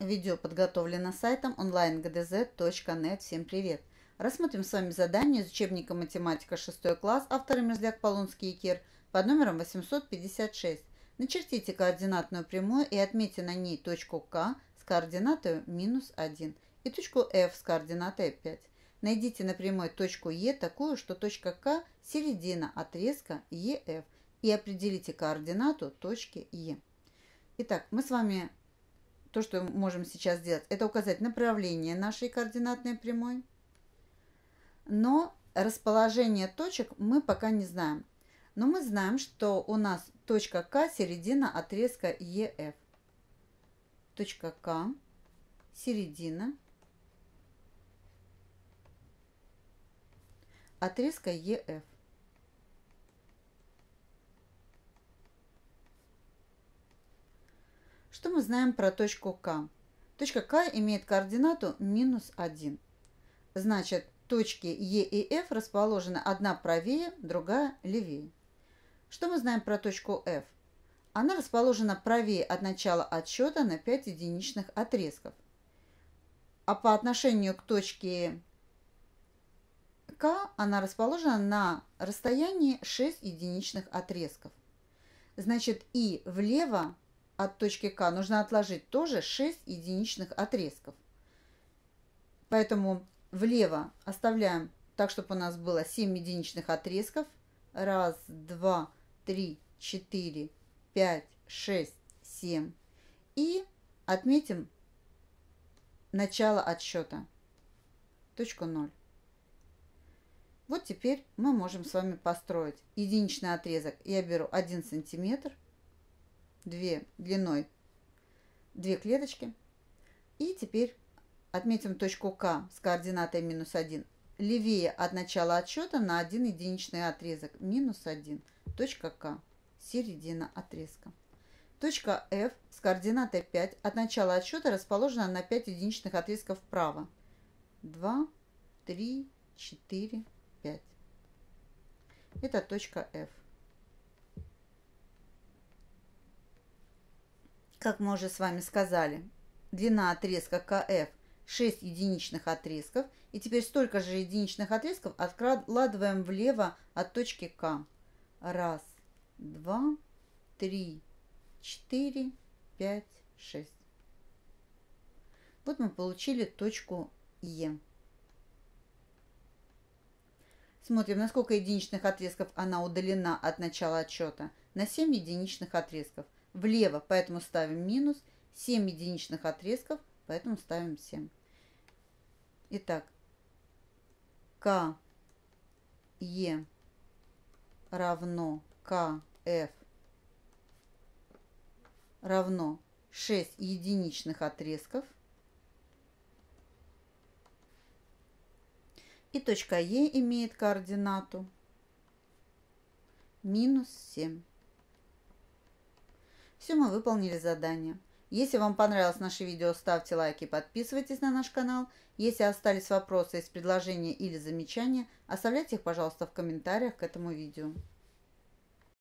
Видео подготовлено сайтом onlinegdz.net. Всем привет! Рассмотрим с вами задание из учебника математика 6 класс, авторы Мерзляк, Полонский и Кир, под номером 856. Начертите координатную прямую и отметьте на ней точку К с координатой минус 1 и точку F с координатой 5. Найдите на прямой точку Е такую, что точка К – середина отрезка EF и определите координату точки Е. Итак, мы с вами то, что мы можем сейчас сделать, это указать направление нашей координатной прямой. Но расположение точек мы пока не знаем. Но мы знаем, что у нас точка К – середина отрезка ЕФ. Точка К – середина отрезка ЕФ. Что мы знаем про точку К? Точка К имеет координату минус 1. Значит, точки Е и F расположены одна правее, другая левее. Что мы знаем про точку F? Она расположена правее от начала отсчета на 5 единичных отрезков. А по отношению к точке К она расположена на расстоянии 6 единичных отрезков. Значит, и влево от точки К нужно отложить тоже 6 единичных отрезков. Поэтому влево оставляем так, чтобы у нас было 7 единичных отрезков. Раз, два, три, четыре, пять, шесть, семь. И отметим начало отсчета. Точку 0. Вот теперь мы можем с вами построить единичный отрезок. Я беру 1 сантиметр 2 длиной 2 клеточки. И теперь отметим точку К с координатой минус 1 левее от начала отсчета на один единичный отрезок минус 1. Точка К. Середина отрезка. Точка F с координатой 5 от начала отсчета расположена на 5 единичных отрезков вправо. 2, 3, 4, 5. Это точка F. Как мы уже с вами сказали, длина отрезка КФ 6 единичных отрезков. И теперь столько же единичных отрезков откладываем влево от точки К. Раз, два, три, четыре, пять, шесть. Вот мы получили точку Е. Смотрим, на сколько единичных отрезков она удалена от начала отчета. На 7 единичных отрезков – влево, поэтому ставим минус. 7 единичных отрезков, поэтому ставим 7. Итак, К, Е равно КФ равно 6 единичных отрезков. И точка Е имеет координату минус 7. Все, мы выполнили задание. Если вам понравилось наше видео, ставьте лайки и подписывайтесь на наш канал. Если остались вопросы из предложения или замечания, оставляйте их, пожалуйста, в комментариях к этому видео.